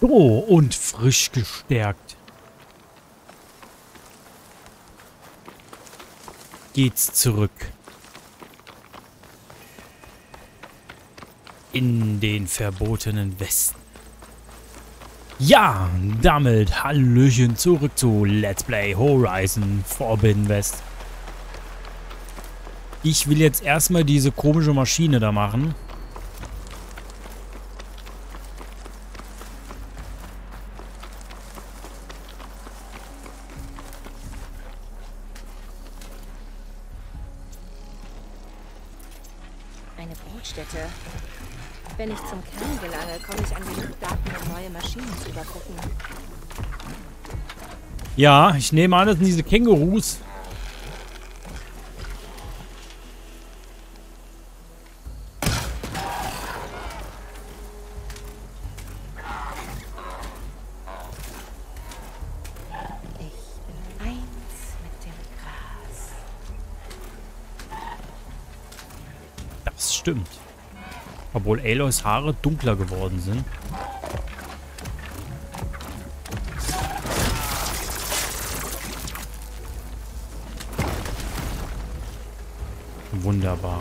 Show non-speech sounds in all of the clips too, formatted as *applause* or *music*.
So, und frisch gestärkt. Geht's zurück. In den verbotenen Westen. Ja, damit Hallöchen zurück zu Let's Play Horizon Forbidden West. Ich will jetzt erstmal diese komische Maschine da machen. Ja, ich nehme an, das sind diese Kängurus. Ich bin eins mit dem Gras. Das stimmt. Obwohl Aloys Haare dunkler geworden sind. Wunderbar.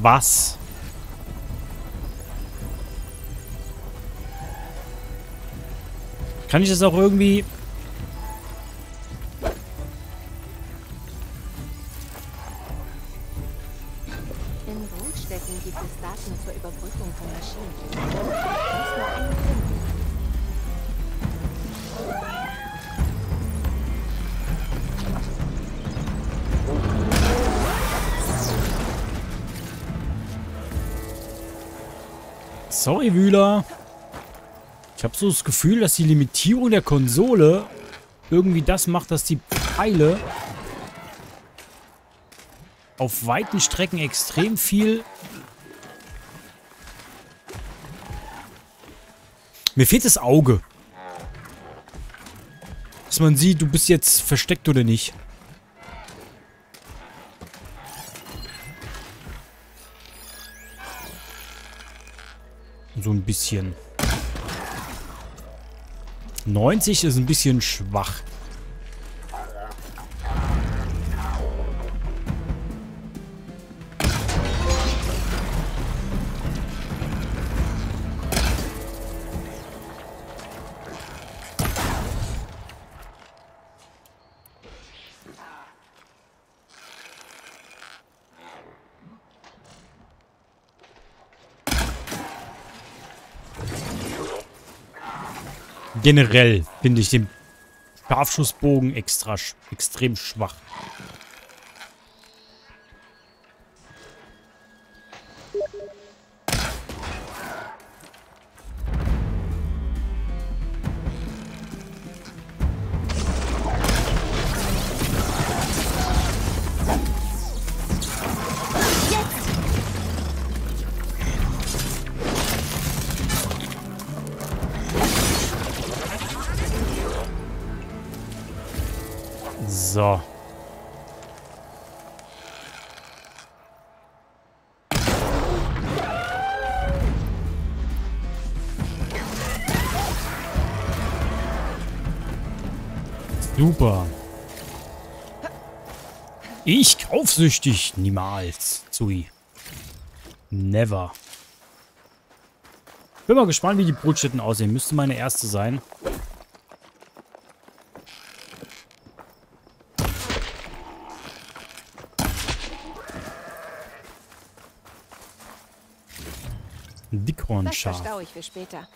Was? Kann ich das auch irgendwie... In Brutstätten gibt es Daten zur Überbrückung von Maschinen. Sorry, Wühler. Habe so das Gefühl, dass die Limitierung der Konsole irgendwie das macht, dass die Pfeile auf weiten Strecken extrem viel... Mir fehlt das Auge. Dass man sieht, du bist jetzt versteckt oder nicht. So ein bisschen. 90 ist ein bisschen schwach. Generell finde ich den Scharfschussbogen extra extrem schwach. Ich kaufsüchtig. Niemals. Zui. Never. Bin mal gespannt, wie die Brotstätten aussehen. Müsste meine erste sein. Das Dickhornschaf. verstaue ich für später.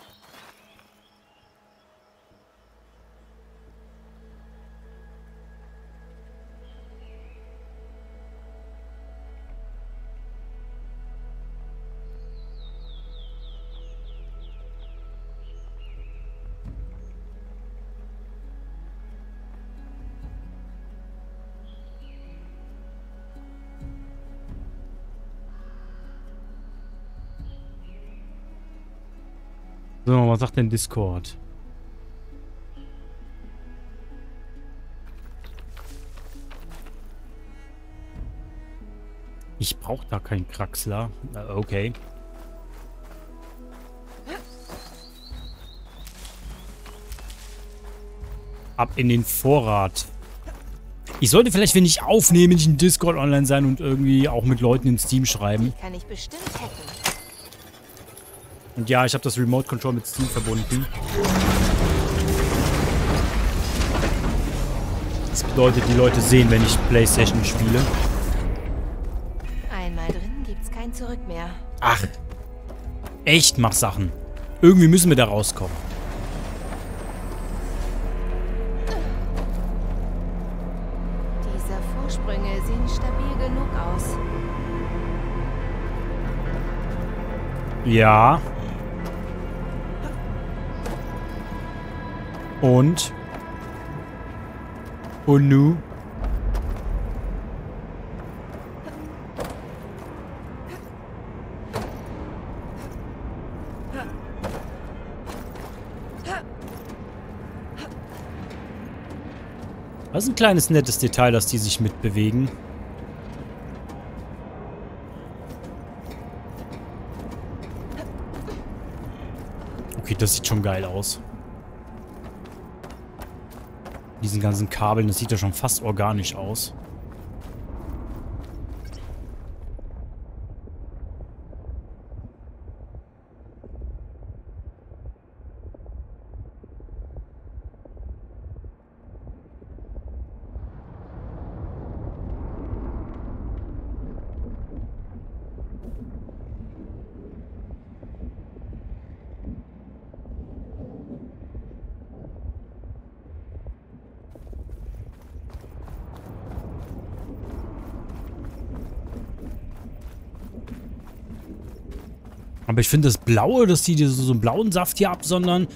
So, was sagt denn Discord? Ich brauche da keinen Kraxler. Okay. Ab in den Vorrat. Ich sollte vielleicht, wenn ich aufnehme, nicht in Discord online sein und irgendwie auch mit Leuten in Steam schreiben. Kann ich bestimmt hacken. Und ja, ich habe das Remote Control mit Steam verbunden. Das bedeutet, die Leute sehen, wenn ich Playstation spiele. Einmal drin gibt's kein Zurück mehr. Ach. Echt, mach Sachen. Irgendwie müssen wir da rauskommen. Diese Vorsprünge sehen stabil genug aus. Ja. Und? Und nu? Das ist ein kleines nettes Detail, dass die sich mitbewegen. Okay, das sieht schon geil aus. Diesen ganzen Kabeln, das sieht ja schon fast organisch aus. Aber ich finde das Blaue, dass die so, so einen blauen Saft hier absondern,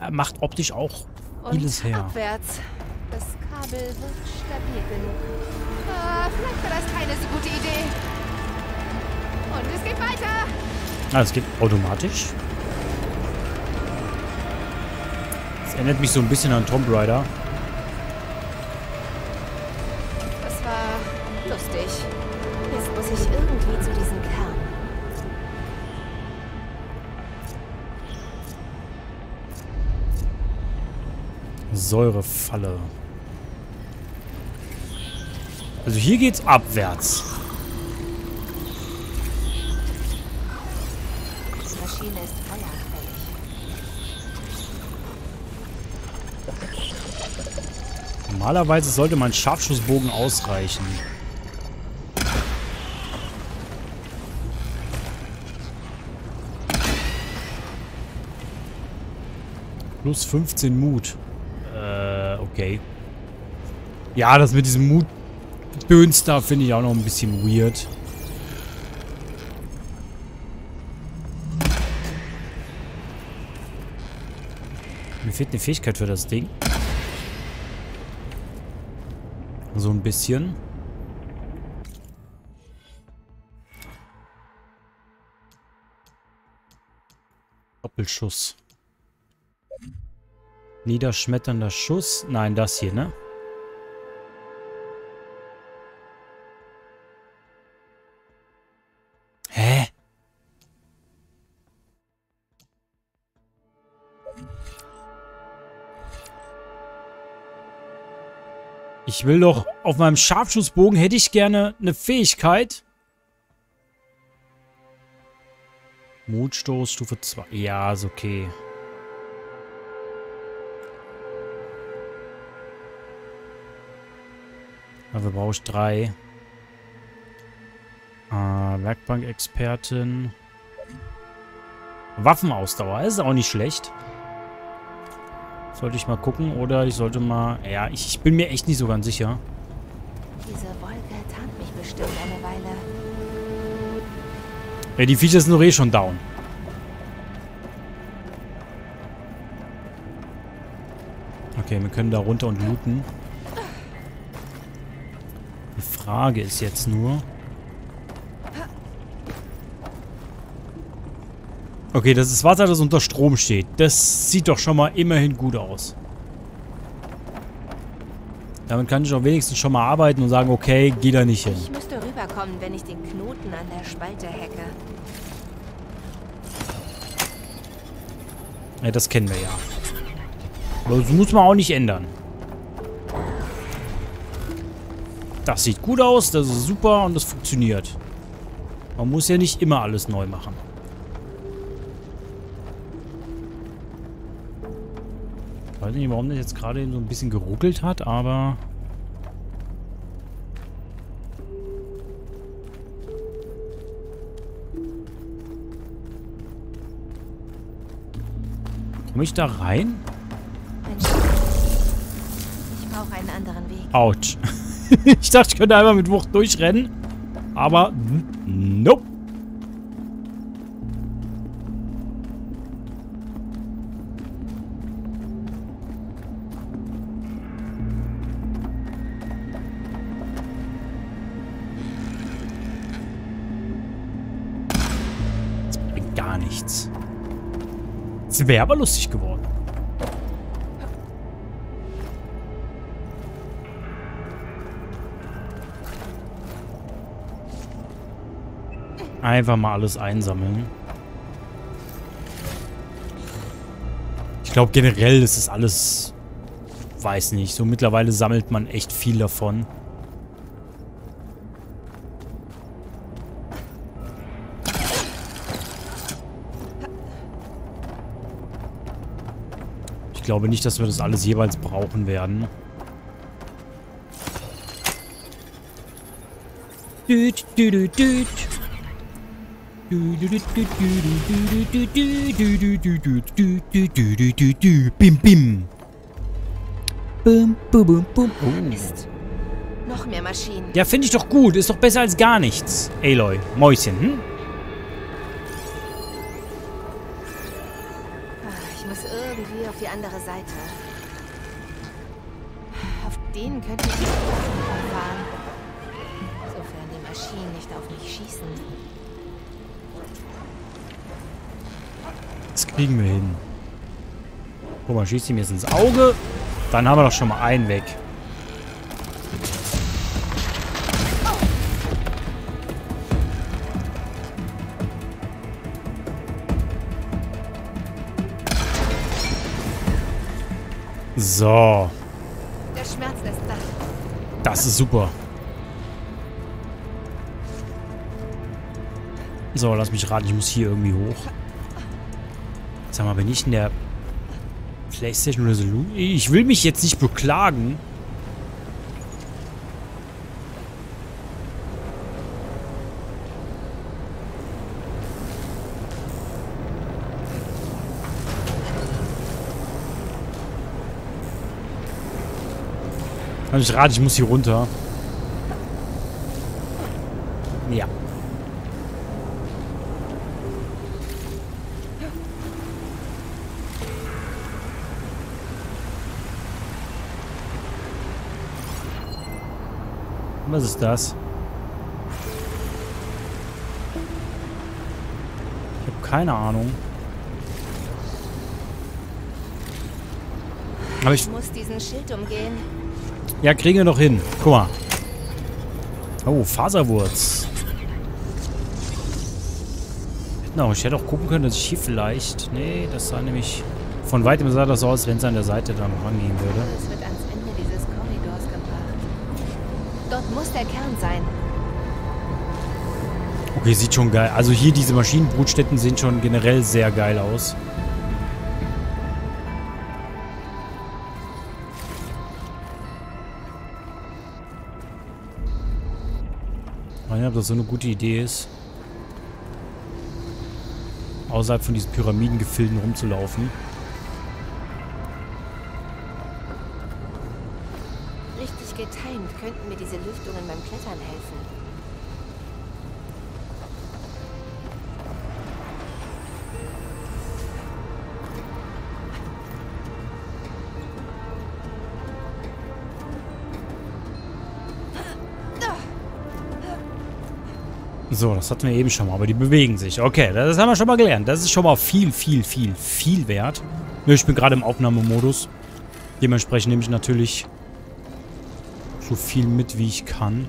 äh, macht optisch auch vieles her. abwärts. Das Kabel wird stabil genug. Ah, vielleicht war das keine so gute Idee. Und es geht weiter. Ah, es geht automatisch. Das erinnert mich so ein bisschen an Tomb Raider. Säurefalle. Also hier geht's abwärts. Die Maschine ist feueranfällig. Normalerweise sollte mein Scharfschussbogen ausreichen. Plus 15 Mut. Okay. Ja, das mit diesem Mut Böns da finde ich auch noch ein bisschen weird. Mir fehlt eine Fähigkeit für das Ding. So ein bisschen. Doppelschuss. Niederschmetternder Schuss. Nein, das hier, ne? Hä? Ich will doch auf meinem Scharfschussbogen hätte ich gerne eine Fähigkeit. Mutstoß Stufe 2. Ja, ist okay. Dafür brauche ich drei. Äh, Werkbank-Expertin. Waffenausdauer ist auch nicht schlecht. Sollte ich mal gucken oder ich sollte mal... Ja, ich, ich bin mir echt nicht so ganz sicher. Diese Wolke tarnt mich bestimmt eine Weile. Ja, die Viecher sind doch eh schon down. Okay, wir können da runter und looten. Die Frage ist jetzt nur... Okay, das ist Wasser, das unter Strom steht. Das sieht doch schon mal immerhin gut aus. Damit kann ich auch wenigstens schon mal arbeiten und sagen, okay, geh da nicht hin. Ich müsste rüberkommen, wenn ich den Knoten an der Spalte hacke. Ja, das kennen wir ja. Aber das muss man auch nicht ändern. Das sieht gut aus, das ist super und das funktioniert. Man muss ja nicht immer alles neu machen. Ich weiß nicht, warum das jetzt gerade so ein bisschen geruckelt hat, aber... Komme ich da rein? Mensch, ich brauche einen anderen Weg. Autsch. *laughs* ich dachte, ich könnte einfach mit Wucht durchrennen. Aber, nope. Das bringt gar nichts. Es wäre aber lustig geworden. Einfach mal alles einsammeln. Ich glaube generell ist es alles... Weiß nicht. So mittlerweile sammelt man echt viel davon. Ich glaube nicht, dass wir das alles jeweils brauchen werden. Düt, düt, düt. Bim, bim. Bum, bum, bum, bum. Oh. Mist. Noch mehr Maschinen. Ja, finde ich doch gut. Ist doch besser als gar nichts. Aloy, Mäuschen, hm? Ah, Ich muss irgendwie auf die andere Seite. Auf denen könnte ich nicht fahren. Sofern die Maschinen nicht auf mich schießen. Das kriegen wir hin. Guck mal, schießt ihm jetzt ins Auge. Dann haben wir doch schon mal einen weg. So, das ist super. So, lass mich raten, ich muss hier irgendwie hoch. Sag mal, bin ich in der PlayStation Resolution? Ich will mich jetzt nicht beklagen. Lass mich raten, ich muss hier runter. Ja. Was ist das? Ich habe keine Ahnung. Aber ich... Muss diesen Schild umgehen. Ja, kriegen wir noch hin. Guck mal. Oh, Faserwurz. No, ich hätte auch gucken können, dass ich hier vielleicht... Nee, das sah nämlich... Von weitem sah das so aus, wenn es an der Seite dann rangehen würde. Muss der Kern sein. Okay, sieht schon geil. Also hier diese Maschinenbrutstätten sehen schon generell sehr geil aus. Ich weiß nicht, ob das so eine gute Idee ist. Außerhalb von diesen Pyramidengefilden rumzulaufen. Könnten mir diese Lüftungen beim Klettern helfen. So, das hatten wir eben schon mal, aber die bewegen sich. Okay, das haben wir schon mal gelernt. Das ist schon mal viel, viel, viel, viel wert. Ich bin gerade im Aufnahmemodus. Dementsprechend nehme ich natürlich so viel mit, wie ich kann.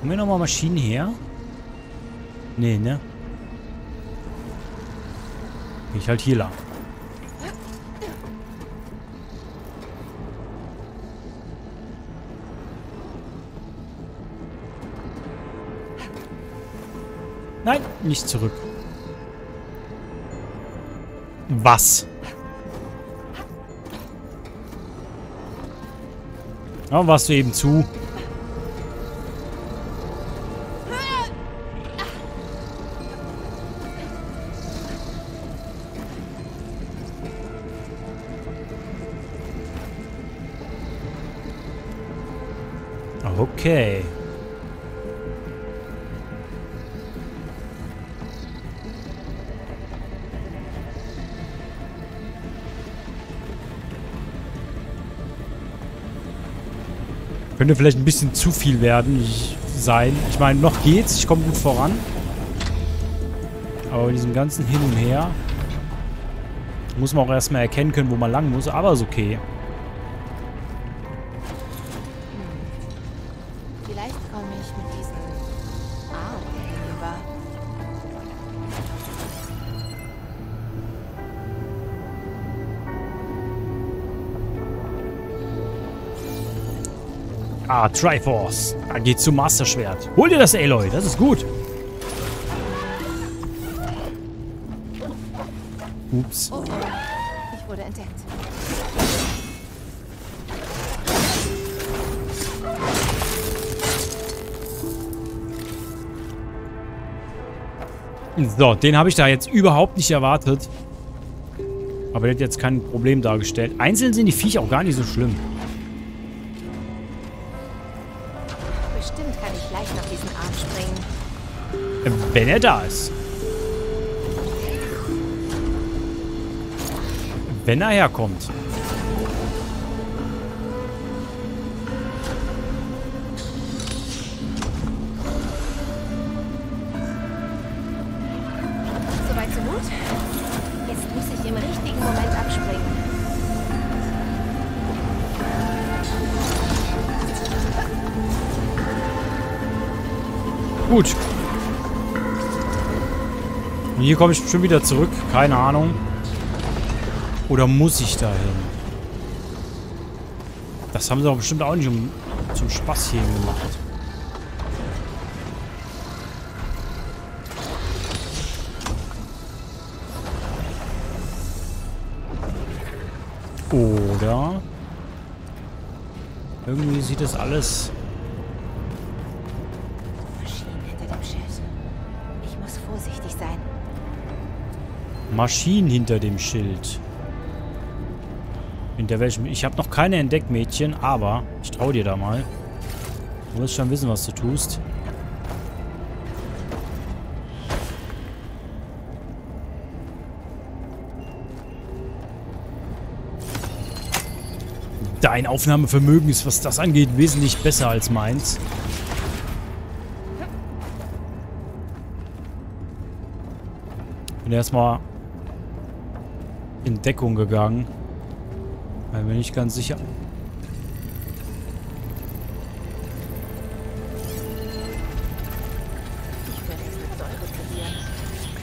Haben wir nochmal Maschinen her? Nee, ne? Geh ich halt hier lang. Nein, nicht zurück. Was? Ja, warst du eben zu. Okay. Könnte vielleicht ein bisschen zu viel werden ich, sein. Ich meine, noch geht's. Ich komme gut voran. Aber bei diesem ganzen Hin und Her muss man auch erstmal erkennen können, wo man lang muss. Aber ist okay. Ah, Triforce. Da geht's zum Master-Schwert. Hol dir das, Aloy. Das ist gut. Ups. Oh. Ich wurde entdeckt. So, den habe ich da jetzt überhaupt nicht erwartet. Aber der hat jetzt kein Problem dargestellt. Einzeln sind die Viecher auch gar nicht so schlimm. Wenn er da ist. Wenn er herkommt. Hier komme ich schon wieder zurück. Keine Ahnung. Oder muss ich da hin? Das haben sie doch bestimmt auch nicht um, zum Spaß hier gemacht. Oder... Irgendwie sieht das alles... Maschinen hinter dem Schild. Hinter welchem? Ich habe noch keine entdeckt, Mädchen, aber ich traue dir da mal. Du musst schon wissen, was du tust. Dein Aufnahmevermögen ist, was das angeht, wesentlich besser als meins. Bin erstmal in Deckung gegangen. Weil mir nicht ganz sicher.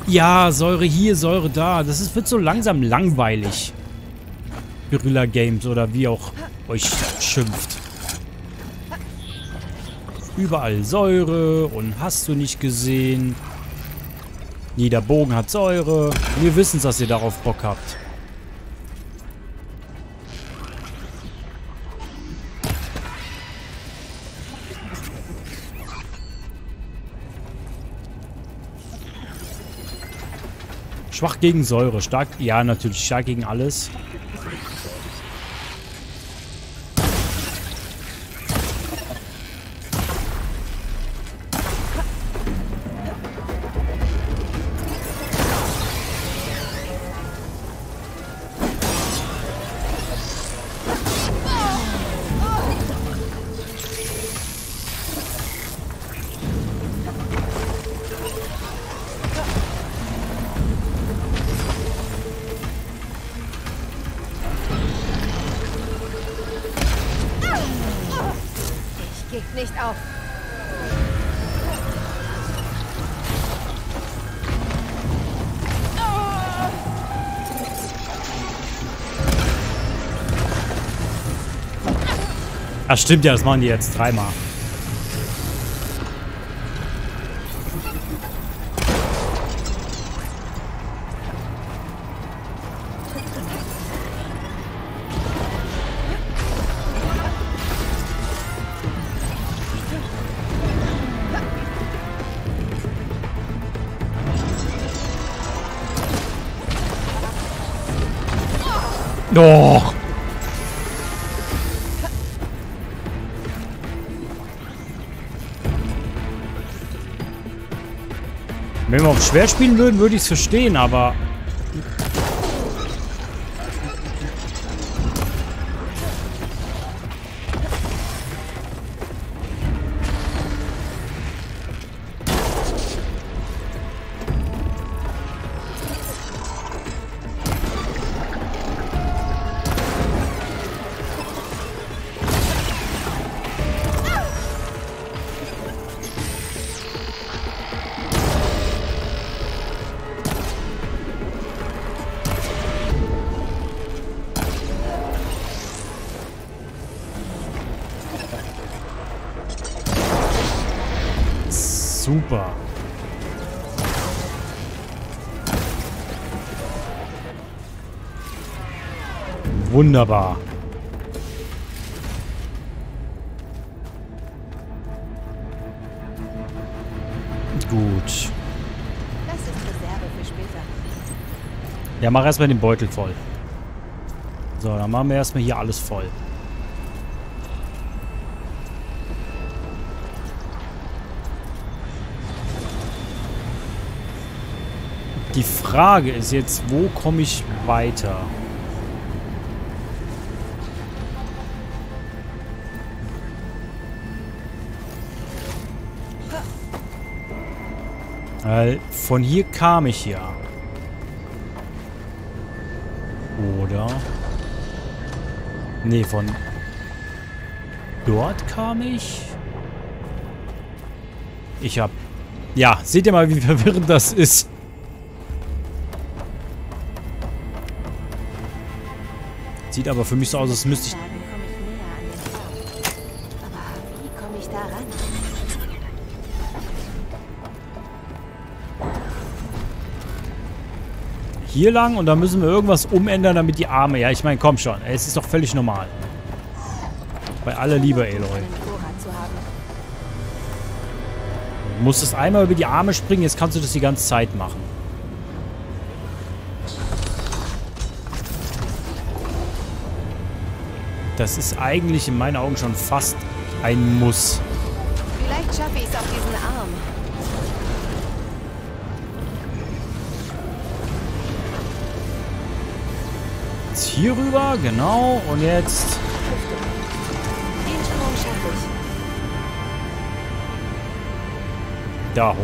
Ich. Ja, Säure hier, Säure da. Das ist, wird so langsam langweilig. Guerilla Games oder wie auch euch schimpft. Überall Säure und hast du nicht gesehen. Jeder Bogen hat Säure. Wir wissen, dass ihr darauf Bock habt. Schwach gegen Säure. Stark, ja, natürlich. Stark gegen alles. Ach stimmt ja, das machen die jetzt dreimal. Doch. Auf schwer spielen würden, würde ich es verstehen, aber... Wunderbar. Gut. Das ist Reserve für später. Ja, mach erstmal den Beutel voll. So, dann machen wir erstmal hier alles voll. Die Frage ist jetzt, wo komme ich weiter? Weil von hier kam ich ja. Oder? Nee, von dort kam ich. Ich hab... Ja, seht ihr mal, wie *laughs* verwirrend das ist. Sieht aber für mich so aus, als müsste ich... hier lang und dann müssen wir irgendwas umändern, damit die Arme... Ja, ich meine, komm schon. Es ist doch völlig normal. Bei aller Liebe, haben. Du musstest einmal über die Arme springen, jetzt kannst du das die ganze Zeit machen. Das ist eigentlich in meinen Augen schon fast ein Muss. Hier rüber, genau. Und jetzt... Da hoch.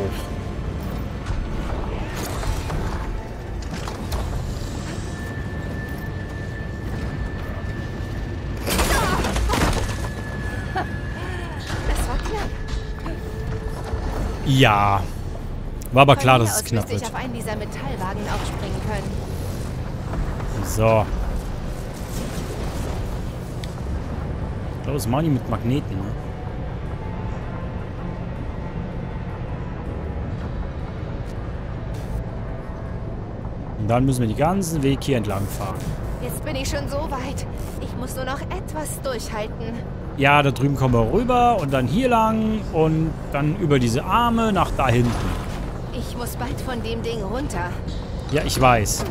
Ja. War aber klar, dass es knapp wird. So. Ich glaube, das machen die mit Magneten, ne? Und dann müssen wir den ganzen Weg hier entlang fahren. Jetzt bin ich schon so weit. Ich muss nur noch etwas durchhalten. Ja, da drüben kommen wir rüber und dann hier lang und dann über diese Arme nach da hinten. Ich muss bald von dem Ding runter. Ja, ich weiß.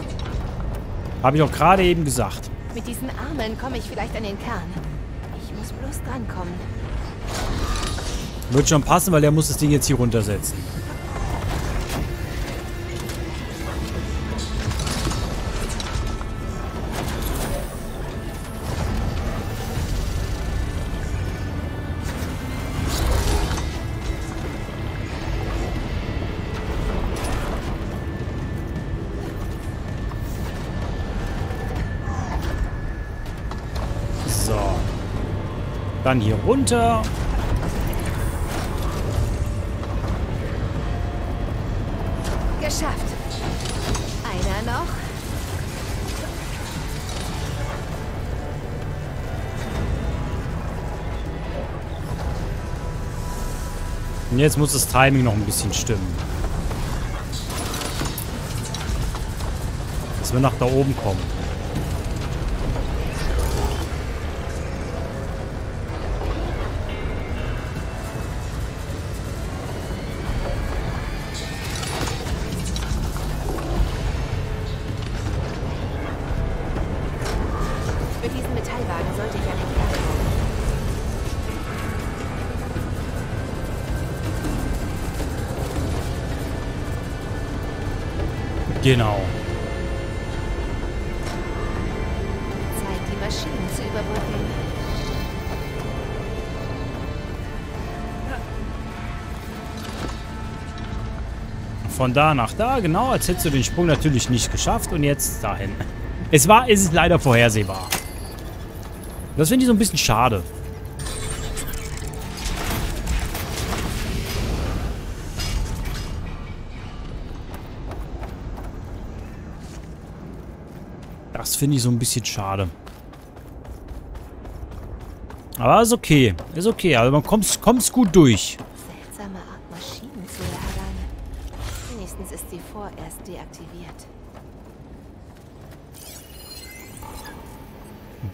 Habe ich auch gerade eben gesagt. Mit diesen Armen komme ich vielleicht an den Kern. Ich muss bloß drankommen. Wird schon passen, weil der muss das Ding jetzt hier runtersetzen. dann hier runter. Geschafft. Einer noch. Und jetzt muss das Timing noch ein bisschen stimmen. Dass wir nach da oben kommen. Genau. Zeit, die Maschinen zu überbrücken. Von da nach da, genau, als hättest du den Sprung natürlich nicht geschafft und jetzt dahin. Es war, es ist leider vorhersehbar. Das finde ich so ein bisschen schade. Finde ich so ein bisschen schade. Aber ist okay. Ist okay. Also man kommt, kommt gut durch. Seltsame Art, Maschinen zu lagern. Wenigstens ist sie vorerst deaktiviert.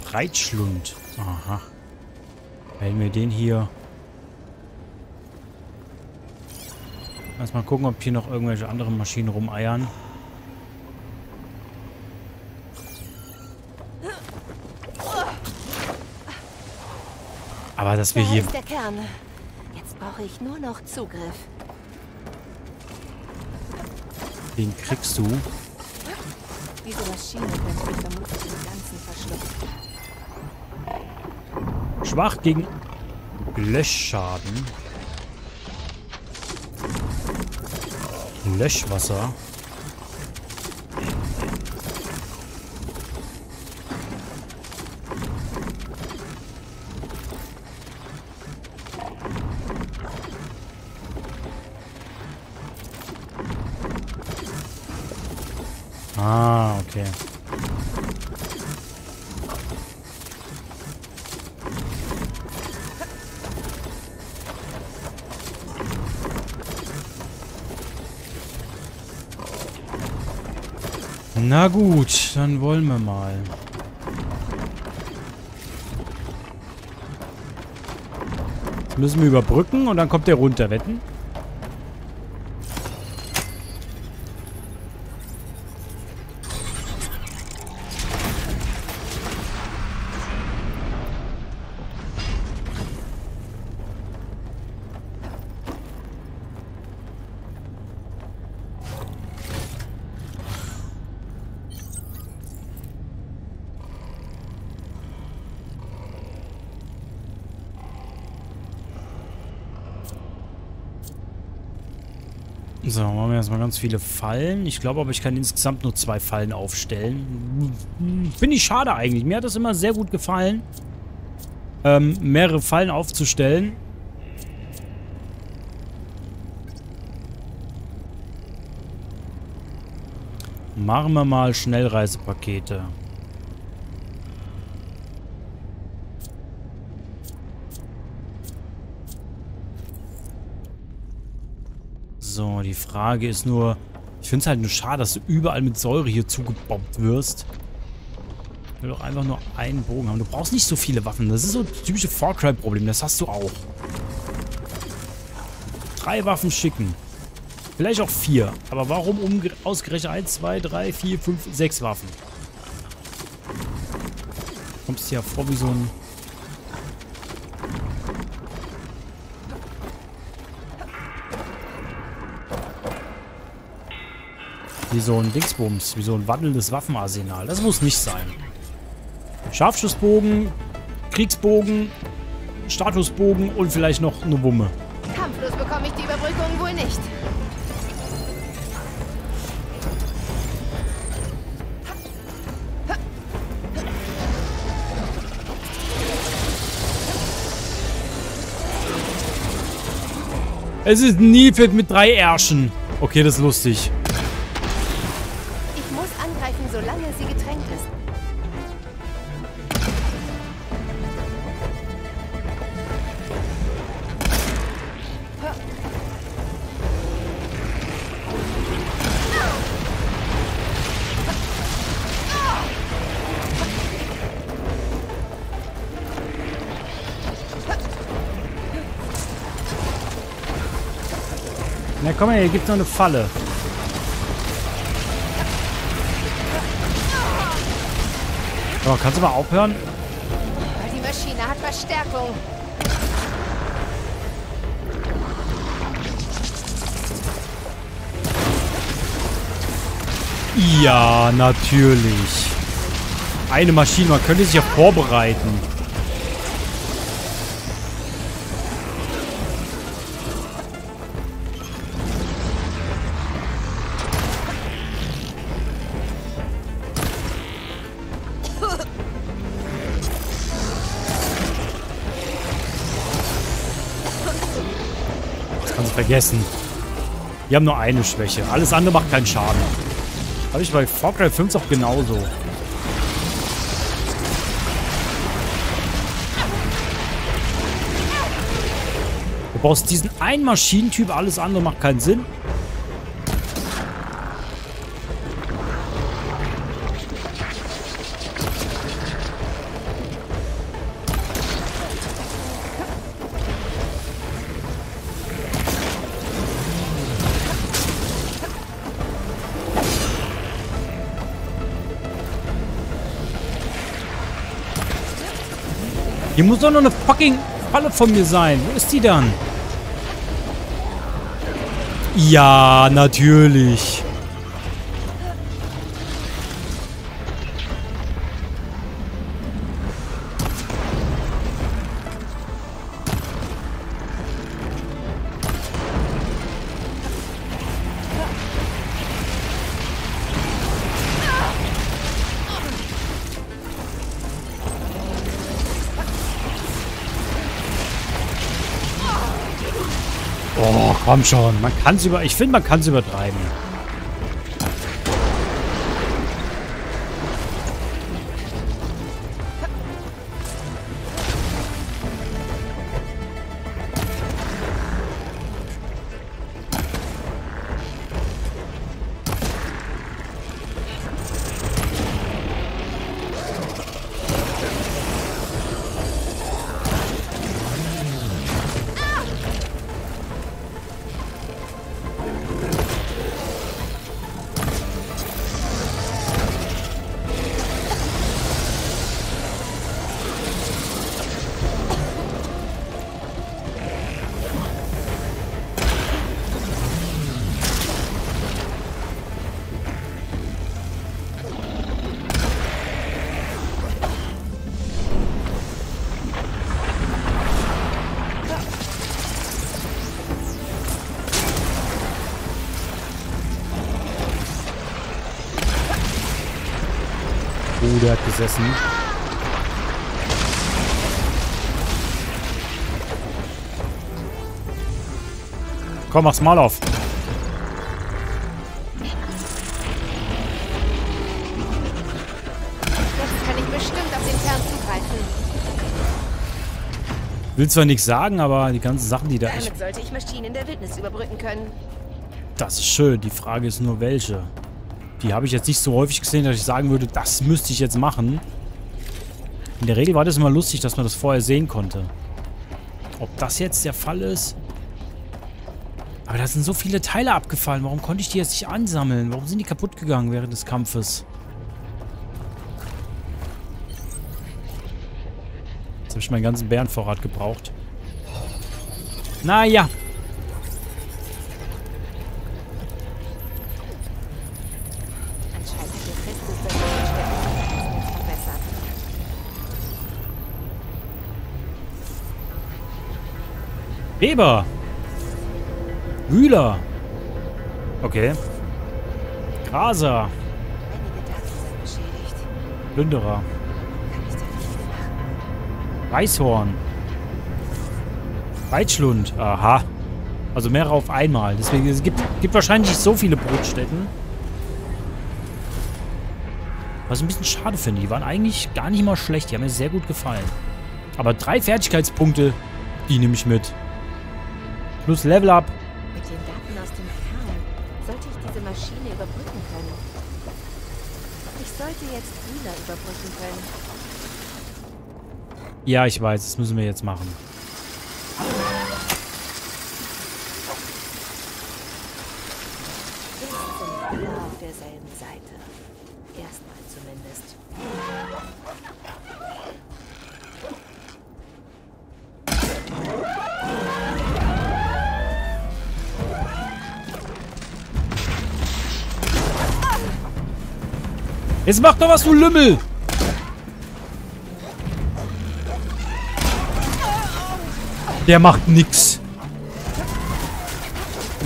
Breitschlund. Aha. Wählen wir den hier. Lass mal gucken, ob hier noch irgendwelche anderen Maschinen rumeiern. Aber dass wir Da hier... ist der Kern. Jetzt brauche ich nur noch Zugriff. Den kriegst du. Diese Maschine könnte vermutlich im Ganzen verschlucken. Schwach gegen Löschschaden. Löschwasser. Ah, okay. Na gut, dann wollen wir mal. Jetzt müssen wir überbrücken und dann kommt der runter, wetten? So, machen wir erstmal ganz viele Fallen. Ich glaube aber, ich kann insgesamt nur zwei Fallen aufstellen. Finde ich schade eigentlich. Mir hat das immer sehr gut gefallen, ähm, mehrere Fallen aufzustellen. Machen wir mal Schnellreisepakete. So, die Frage ist nur... Ich finde es halt nur schade, dass du überall mit Säure hier zugebombt wirst. Ich will doch einfach nur einen Bogen haben. Du brauchst nicht so viele Waffen. Das ist so das typische Far Cry-Problem. Das hast du auch. Drei Waffen schicken. Vielleicht auch vier. Aber warum ausgerechnet 1, 2, 3, 4, 5, 6 Waffen? Kommst dir ja vor wie so ein... Wie so ein Dingsbums, wie so ein wandelndes Waffenarsenal. Das muss nicht sein. Scharfschussbogen, Kriegsbogen, Statusbogen und vielleicht noch eine Wumme. Kampflos bekomme ich die Überbrückung wohl nicht. Es ist Nilpferd mit drei Ärschen. Okay, das ist lustig. Komm her, hier gibt's noch eine Falle. So, kannst du mal aufhören? Die Maschine hat Verstärkung. Ja, natürlich. Eine Maschine, man könnte sich ja vorbereiten. Vergessen. Die haben nur eine Schwäche. Alles andere macht keinen Schaden. Habe ich bei Far Cry 5 auch genauso. Du brauchst diesen einen Maschinentyp, alles andere macht keinen Sinn. Hier muss doch noch eine fucking Falle von mir sein. Wo ist die dann? Ja, natürlich. Komm schon. Man kann es über... Ich finde, man kann es übertreiben. Der hat gesessen. Komm, mach's mal auf. Jetzt kann ich bestimmt auf den Kern zugreifen. Will zwar nichts sagen, aber die ganzen Sachen, die da... Damit sollte ich Maschinen in der Wildnis überbrücken können. das ist schön. Die Frage ist nur, welche. Die habe ich jetzt nicht so häufig gesehen, dass ich sagen würde, das müsste ich jetzt machen. In der Regel war das immer lustig, dass man das vorher sehen konnte. Ob das jetzt der Fall ist? Aber da sind so viele Teile abgefallen. Warum konnte ich die jetzt nicht ansammeln? Warum sind die kaputt gegangen während des Kampfes? Jetzt habe ich meinen ganzen Bärenvorrat gebraucht. Naja. Weber. Wühler. Okay. Graser. Plünderer. Weißhorn. Weitschlund. Aha. Also mehrere auf einmal. Deswegen, es gibt, gibt wahrscheinlich nicht so viele Brotstätten. Was ich ein bisschen schade finde. Die waren eigentlich gar nicht mal schlecht. Die haben mir sehr gut gefallen. Aber drei Fertigkeitspunkte, die nehme ich mit. Plus Level Up. Mit den Daten aus dem Kern sollte ich diese Maschine überbrücken können. Ich sollte jetzt Wühler überbrücken können. Ja, ich weiß. Das müssen wir jetzt machen. Jetzt mach doch was, du Lümmel! Der macht nix.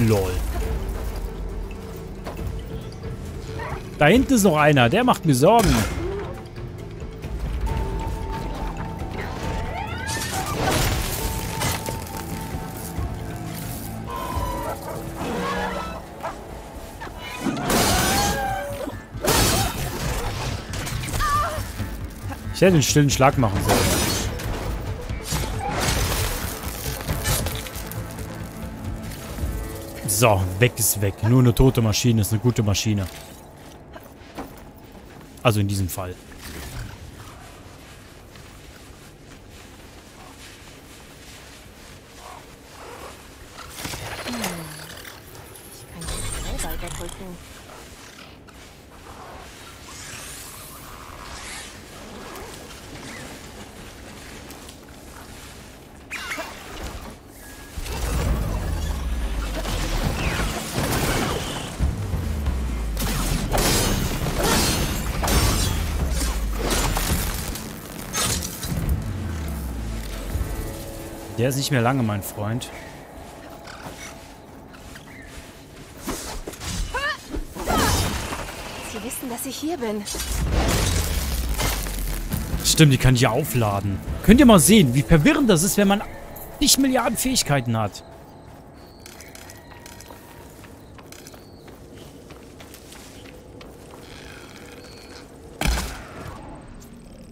Lol. Da hinten ist noch einer. Der macht mir Sorgen. Ich hätte einen stillen Schlag machen sollen. So, weg ist weg. Nur eine tote Maschine ist eine gute Maschine. Also in diesem Fall. Ist nicht mehr lange, mein Freund. Sie wissen, dass ich hier bin. Stimmt, die kann ich ja aufladen. Könnt ihr mal sehen, wie verwirrend das ist, wenn man nicht Milliarden Fähigkeiten hat.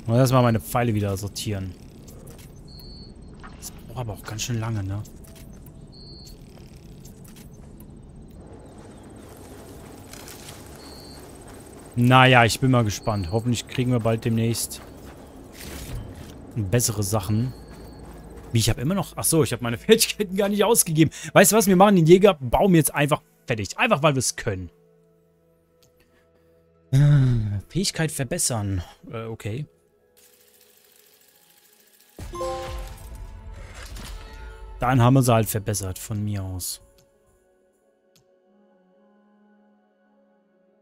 Mal erstmal meine Pfeile wieder sortieren. Aber auch ganz schön lange, ne? Naja, ich bin mal gespannt. Hoffentlich kriegen wir bald demnächst bessere Sachen. Wie, ich habe immer noch... Achso, ich habe meine *laughs* Fähigkeiten gar nicht ausgegeben. Weißt du was? Wir machen den Jäger, bauen jetzt einfach fertig. Einfach, weil wir es können. Äh, Fähigkeit verbessern. Äh, okay. Dann haben wir sie halt verbessert, von mir aus.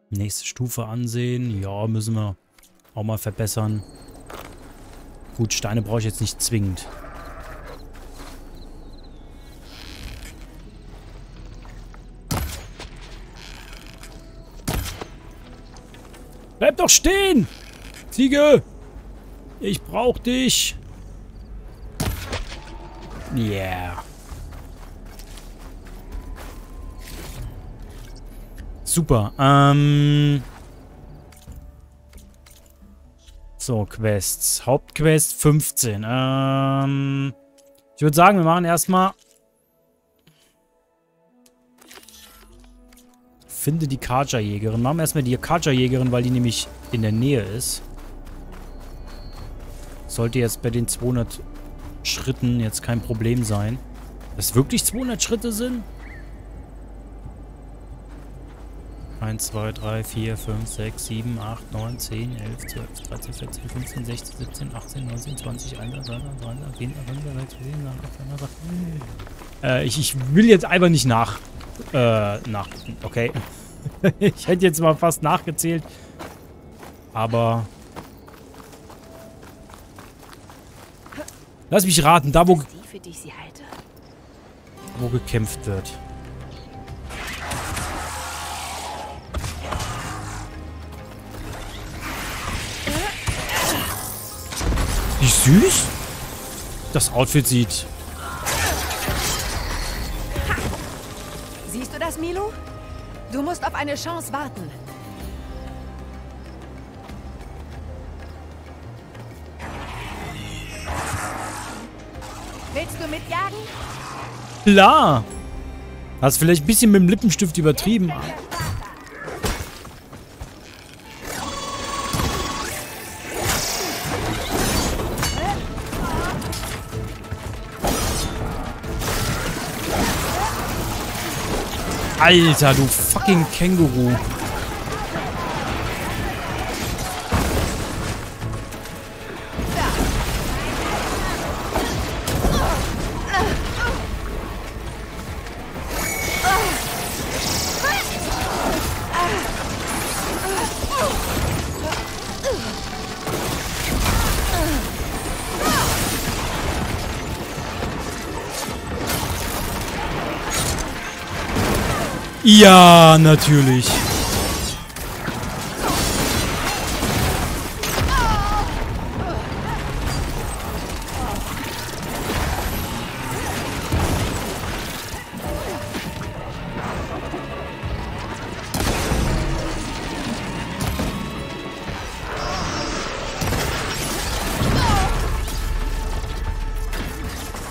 Nächste Stufe ansehen. Ja, müssen wir auch mal verbessern. Gut, Steine brauche ich jetzt nicht zwingend. Bleib doch stehen! Ziege! Ich brauch dich! Yeah. Super. Ähm... So, Quests. Hauptquest 15. Ähm, ich würde sagen, wir machen erstmal... Finde die Karja-Jägerin. Machen wir erstmal die Karja-Jägerin, weil die nämlich in der Nähe ist. Sollte jetzt bei den 200 Schritten jetzt kein Problem sein. Dass wirklich 200 Schritte sind? 1, 2, 3, 4, 5, 6, 7, 8, 9, 10, 11, 12, 13, 14, 15, 16, 17, 18, 19, 20, 21, 22, 23, 24, 25, 26, äh, ich, ich will jetzt einfach nicht nach. Äh, nach. Okay. *laughs* ich hätte jetzt mal fast nachgezählt. Aber. Lass mich raten, da wo, wo gekämpft wird. Wie süß? Das Outfit sieht... Siehst du das, Milo? Du musst auf eine Chance warten. Mitjagen? Klar! Hast vielleicht ein bisschen mit dem Lippenstift übertrieben. Alter, du fucking Känguru. Ja, natürlich.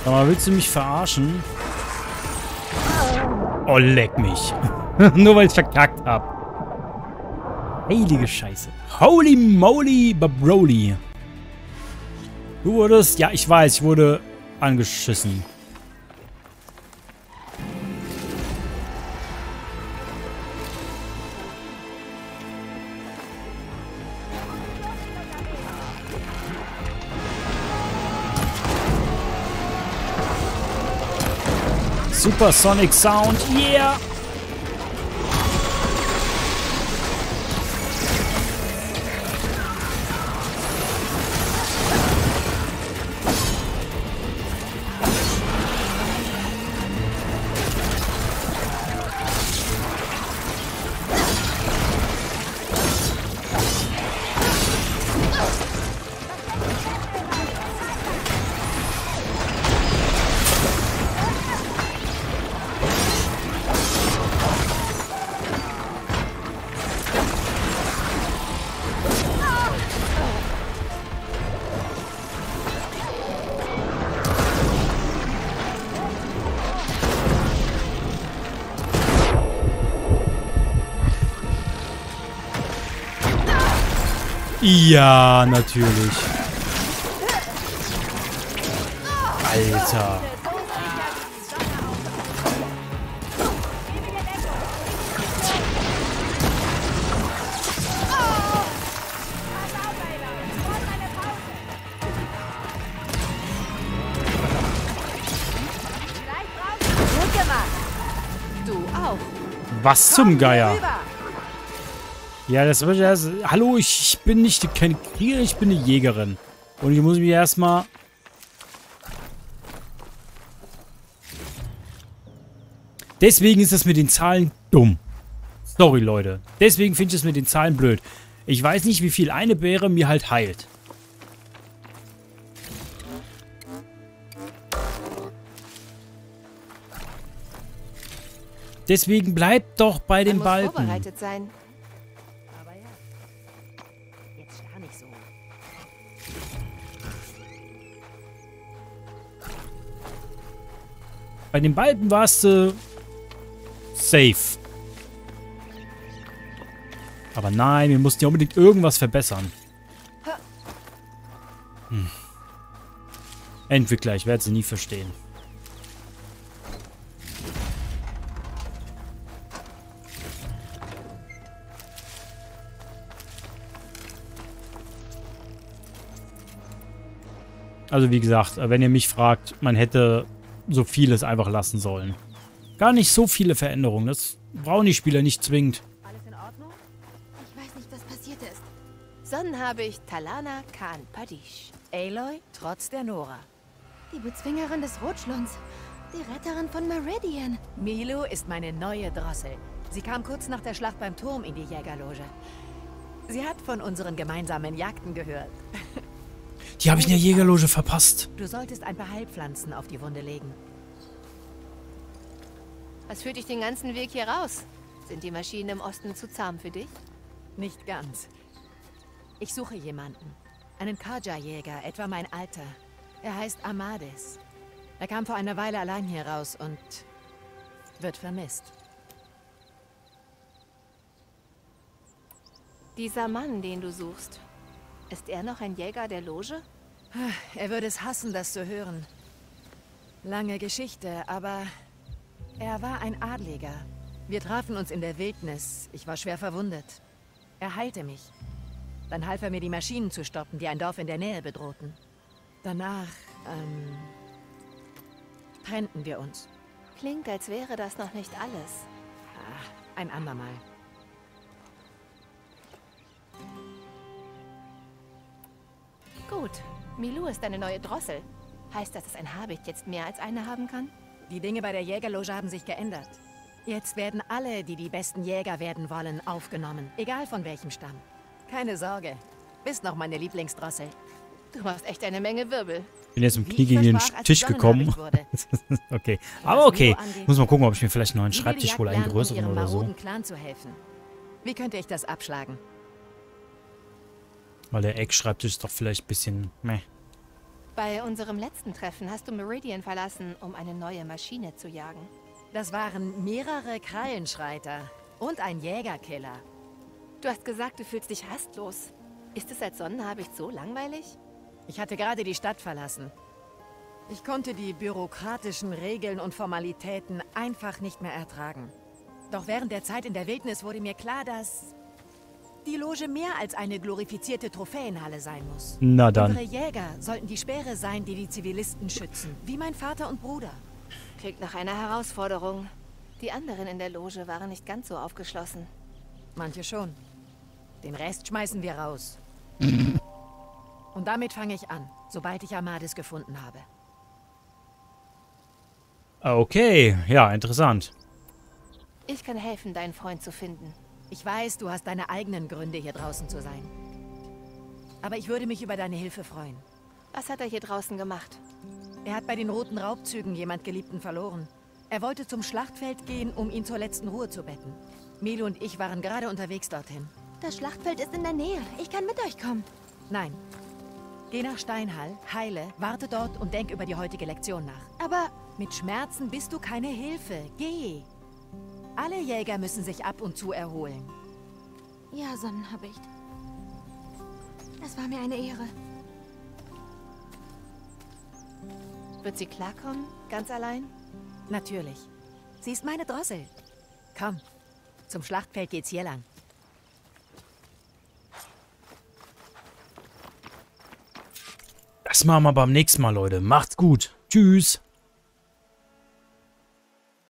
Mal, willst du mich verarschen? Oh, leck mich. *laughs* Nur weil ich verkackt hab. Heilige Scheiße. Holy moly babroly. Du wurdest... Ja, ich weiß, ich wurde angeschissen. Supersonic Sound, yeah! Ja, natürlich. Alter. Gut gemacht. Du auch. Was zum Geier? Ja, das wird das. Hallo, ich, bin nicht keine Kriegerin, ich bin eine Jägerin. Und ich muss mich erstmal. Deswegen ist das mit den Zahlen dumm. Sorry, Leute. Deswegen finde ich es mit den Zahlen blöd. Ich weiß nicht, wie viel eine Beere mir halt heilt. Deswegen bleibt doch bei den Balken. vorbereitet sein. Bei den Balken warst du safe. Aber nein, wir mussten ja unbedingt irgendwas verbessern. Hm. Entwickler, ich werde sie nie verstehen. Also wie gesagt, wenn ihr mich fragt, man hätte so vieles einfach lassen sollen. Gar nicht so viele Veränderungen. Das brauchen die Spieler nicht zwingend. Alles in Ordnung? Ich weiß nicht, was passiert ist. Sonnen habe ich Talana Khan Padish. Aloy, trotz der Nora. Die Bezwingerin des Rotschlunds. Die Retterin von Meridian. Milo ist meine neue Drossel. Sie kam kurz nach der Schlacht beim Turm in die Jägerloge. Sie hat von unseren gemeinsamen Jagden gehört. *laughs* Die habe ich in der Jägerloge verpasst. Du solltest ein paar Heilpflanzen auf die Wunde legen. Was führt dich den ganzen Weg hier raus? Sind die Maschinen im Osten zu zahm für dich? Nicht ganz. Ich suche jemanden. Einen Kaja-Jäger, etwa mein Alter. Er heißt Amadis. Er kam vor einer Weile allein hier raus und wird vermisst. Dieser Mann, den du suchst, ist er noch ein Jäger der Loge? Er würde es hassen, das zu hören. Lange Geschichte, aber er war ein Adliger. Wir trafen uns in der Wildnis. Ich war schwer verwundet. Er heilte mich. Dann half er mir, die Maschinen zu stoppen, die ein Dorf in der Nähe bedrohten. Danach, ähm, trennten wir uns. Klingt, als wäre das noch nicht alles. Ah, ein andermal. Gut, Milou ist deine neue Drossel. Heißt das, dass ein Habicht jetzt mehr als eine haben kann? Die Dinge bei der Jägerloge haben sich geändert. Jetzt werden alle, die die besten Jäger werden wollen, aufgenommen. Egal von welchem Stamm. Keine Sorge. Bist noch meine Lieblingsdrossel. Du machst echt eine Menge Wirbel. Bin jetzt im Knie gegen den Tisch gekommen. *laughs* Okay. Aber okay. Muss mal gucken, ob ich mir vielleicht einen neuen Schreibtisch hole, einen größeren oder so. Clan zu helfen. Wie könnte ich das abschlagen? Weil der Eckschreibtisch ist doch vielleicht ein bisschen... Meh. Bei unserem letzten Treffen hast du Meridian verlassen, um eine neue Maschine zu jagen. Das waren mehrere Krallenschreiter und ein Jägerkiller. Du hast gesagt, du fühlst dich rastlos. Ist es als Sonnenhabicht so langweilig? Ich hatte gerade die Stadt verlassen. Ich konnte die bürokratischen Regeln und Formalitäten einfach nicht mehr ertragen. Doch während der Zeit in der Wildnis wurde mir klar, dass die Loge mehr als eine glorifizierte Trophäenhalle sein muss. Na dann. Unsere Jäger sollten die Speere sein, die die Zivilisten schützen, wie mein Vater und Bruder. Klingt nach einer Herausforderung. Die anderen in der Loge waren nicht ganz so aufgeschlossen. Manche schon. Den Rest schmeißen wir raus. *laughs* Und damit fange ich an, sobald ich Amadis gefunden habe. Okay. Ja, interessant. Ich kann helfen, deinen Freund zu finden. Ich weiß, du hast deine eigenen Gründe, hier draußen zu sein. Aber ich würde mich über deine Hilfe freuen. Was hat er hier draußen gemacht? Er hat bei den roten Raubzügen jemand Geliebten verloren. Er wollte zum Schlachtfeld gehen, um ihn zur letzten Ruhe zu betten. Milo und ich waren gerade unterwegs dorthin. Das Schlachtfeld ist in der Nähe. Ich kann mit euch kommen. Nein. Geh nach Steinhall, heile, warte dort und denk über die heutige Lektion nach. Aber Mit Schmerzen bist du keine Hilfe. Geh. Alle Jäger müssen sich ab und zu erholen. Ja, Sonnenhabicht. Es war mir eine Ehre. wird sie klarkommen? Ganz allein? Natürlich. Sie ist meine Drossel. Komm, zum Schlachtfeld geht's hier lang. Das machen wir beim nächsten Mal, Leute. Macht's gut. Tschüss.